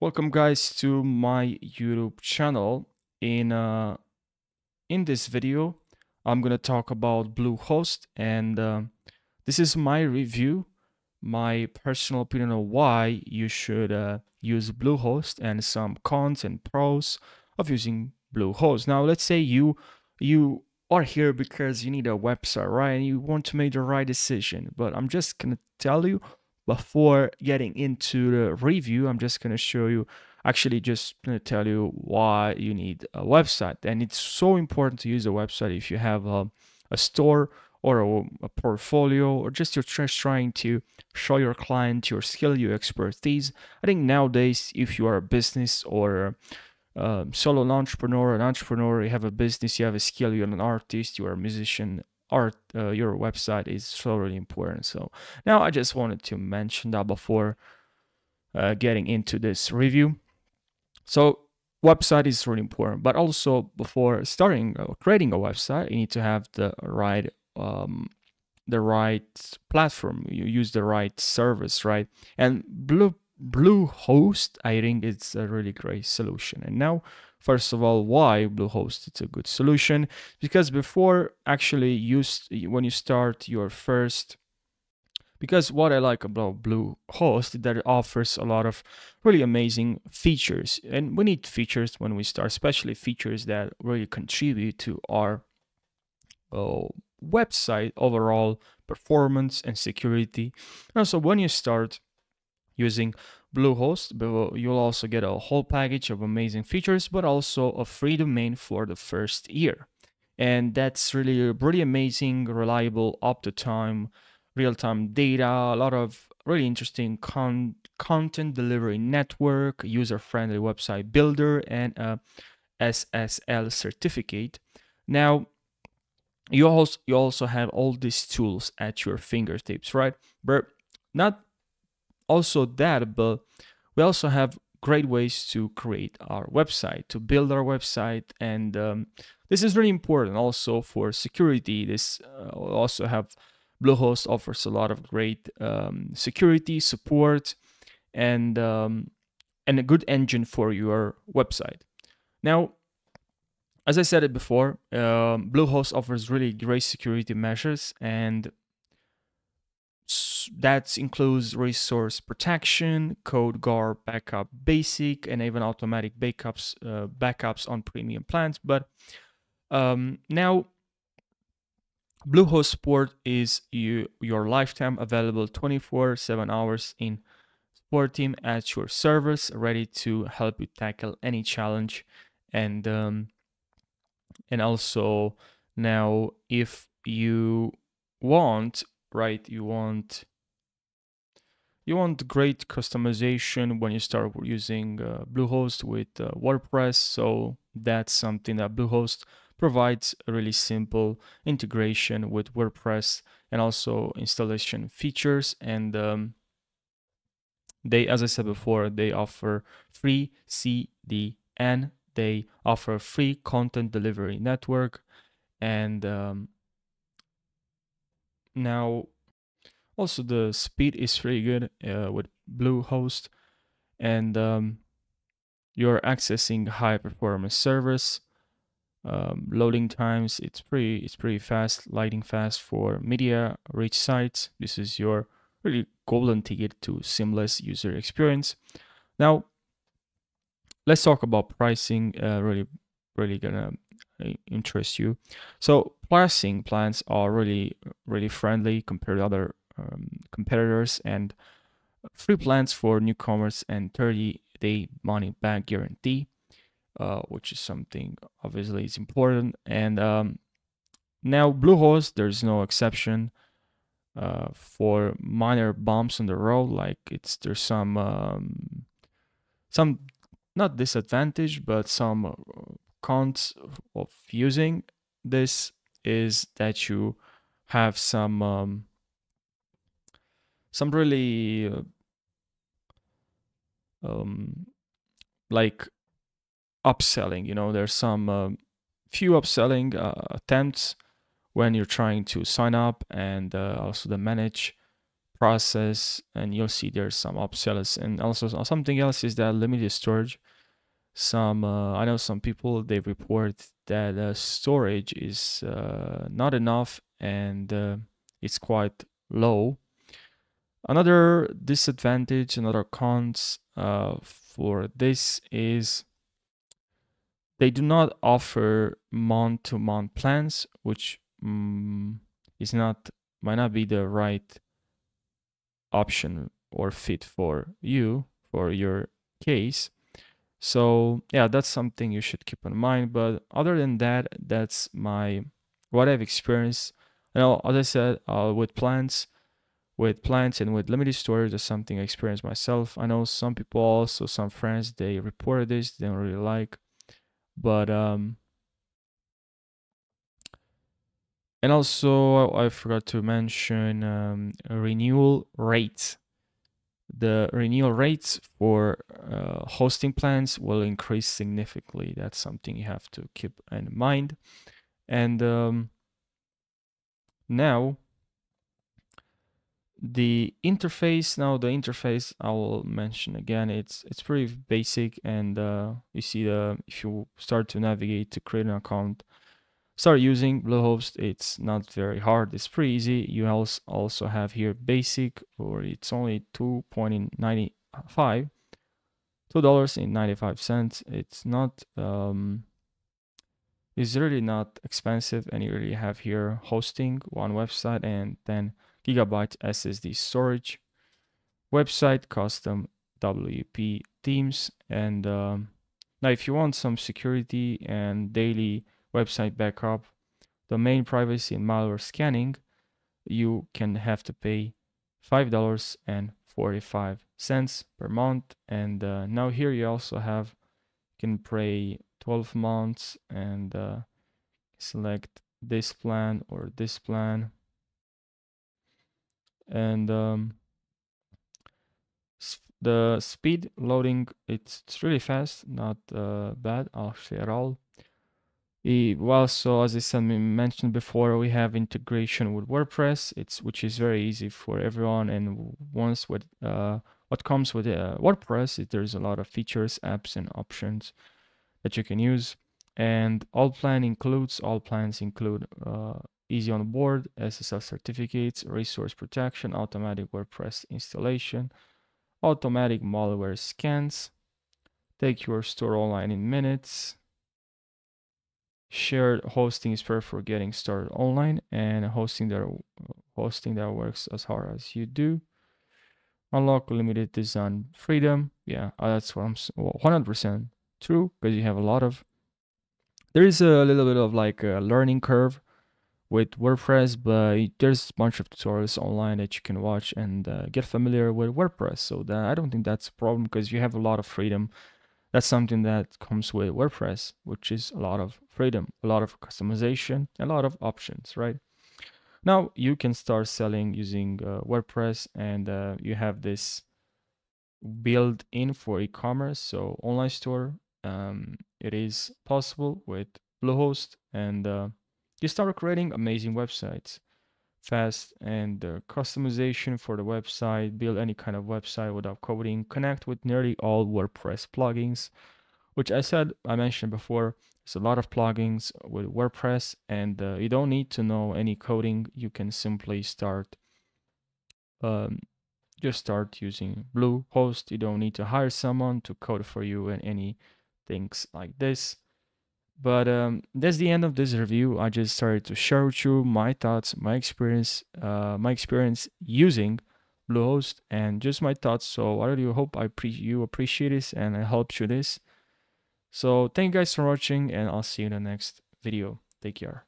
Welcome guys to my YouTube channel. In uh, in this video, I'm gonna talk about Bluehost and uh, this is my review, my personal opinion of why you should uh, use Bluehost and some cons and pros of using Bluehost. Now, let's say you you are here because you need a website, right? And you want to make the right decision. But I'm just gonna tell you before getting into the review, I'm just going to show you, actually just going to tell you why you need a website. And it's so important to use a website if you have a, a store or a, a, portfolio or just you're just trying to show your client your skill, your expertise. I think nowadays, if you are a business or a solo entrepreneur, an entrepreneur, you have a business, you have a skill, you're an artist, you're a musician, art uh, your website is so really important. So now i just wanted to mention that before uh, getting into this review. So website is really important but also before starting uh, creating a website you need to have the right um, the right platform. You use the right service right? And blue bluehost i think it's a really great solution. And now First of all, why Bluehost is a good solution? Because before actually you when you start your first because what I like about Bluehost is that it offers a lot of really amazing features. And we need features when we start, especially features that really contribute to our uh, website overall performance and security. And also when you start using Bluehost, you'll also get a whole package of amazing features, but also a free domain for the first year. And that's really a pretty amazing, reliable, up to time, real time data, a lot of really interesting con- content delivery network, user friendly website builder, and a SSL certificate. Now, you also you also have all these tools at your fingertips, right? But not also that, but we also have great ways to create our website, to build our website. And um, this is really important also for security. This uh, also have Bluehost offers a lot of great um, security support and um, and a good engine for your website. Now, as I said it before, um, Bluehost offers really great security measures and that includes resource protection, CodeGuard backup basic, and even automatic backups uh, backups on premium plans. But um, now, Bluehost support is you, your lifetime available 24/7 hours in support team at your service, ready to help you tackle any challenge, and um, and also now if you want right you want you want great customization when you start using uh, Bluehost with uh, WordPress. So that's something that Bluehost provides a really simple integration with WordPress and also installation features. And um, they, as I said before, they offer free CDN. They offer free content delivery network. And um, now also, the speed is really good uh, with Bluehost, and um, you're accessing high performance servers. Um, loading times it's pretty it's pretty fast, lighting fast for media rich sites. This is your really golden ticket to seamless user experience. Now, let's talk about pricing. Uh, really, really gonna uh, interest you. So pricing plans are really really friendly compared to other um, competitors and free plans for newcomers and 30 day money back guarantee uh, which is something obviously is important. And um, now bluehost there's no exception uh, for minor bumps on the road like it's there's some um, some not disadvantage but some uh, cons of using this is that you have some um, some really um, like upselling. You know, there's some uh, few upselling uh, attempts when you're trying to sign up and uh, also the manage process and you'll see there's some obsolescence and also something else is that limited storage some uh, i know some people they report that uh, storage is not enough and it's quite low another disadvantage another cons uh, for this is they do not offer month-to-month plans which um, is not might not be the right option or fit for you for your case. So yeah that's something you should keep in mind. But other than that that's my what i've experienced. You know as i said uh, with plants with plants and with limited storage that's something i experienced myself i know some people also some friends they reported this they don't really like but um and also I forgot to mention um, renewal rates. The renewal rates for uh, hosting plans will increase significantly. That's something you have to keep in mind. And um, now the interface now the interface i will mention again it's it's pretty basic and uh, you see the if you start to navigate to create an account start using Bluehost. It's not very hard. It's pretty easy. You also also have here basic or it's only 2.95 two dollars and 95 cents it's not um it's really not expensive and you really have here hosting one website and then gigabyte ssd storage website custom wp themes and um, now if you want some security and daily website backup, domain privacy and malware scanning, you can have to pay $5.45 per month. And uh, now here you also have, you can pay 12 months and uh, select this plan or this plan. And um, the speed loading, it's, it's really fast, not uh, bad actually at all well, so as I said, mentioned before, we have integration with WordPress, it's which is very easy for everyone. And once with uh, what comes with uh, WordPress, it, there's a lot of features, apps, and options that you can use. And all plan includes all plans include uh, easy on board, SSL certificates, resource protection, automatic WordPress installation, automatic malware scans, take your store online in minutes, shared hosting is perfect for getting started online and hosting that hosting that works as hard as you do. Unlock limited design freedom. Yeah uh, that's what i'm 100% true because you have a lot of there is a little bit of like a learning curve with wordpress but there's a bunch of tutorials online that you can watch and uh, get familiar with wordpress so that i don't think that's a problem because you have a lot of freedom that's something that comes with WordPress, which is a lot of freedom, a lot of customization, a lot of options, right? Now you can start selling using uh, WordPress and uh, you have this built in for e-commerce. So online store, um, it is possible with Bluehost and uh, you start creating amazing websites fast and customization for the website, build any kind of website without coding, connect with nearly all WordPress plugins, which I said, I mentioned before, it's a lot of plugins with WordPress and uh, you don't need to know any coding. You can simply start, um, just start using Bluehost. You don't need to hire someone to code for you and any things like this. But um, that's the end of this review. I just started to share with you my thoughts, my experience, uh, my experience using Bluehost, and just my thoughts. So I really hope I pre- you appreciate this and I helped you this. So thank you guys for watching, and I'll see you in the next video. Take care.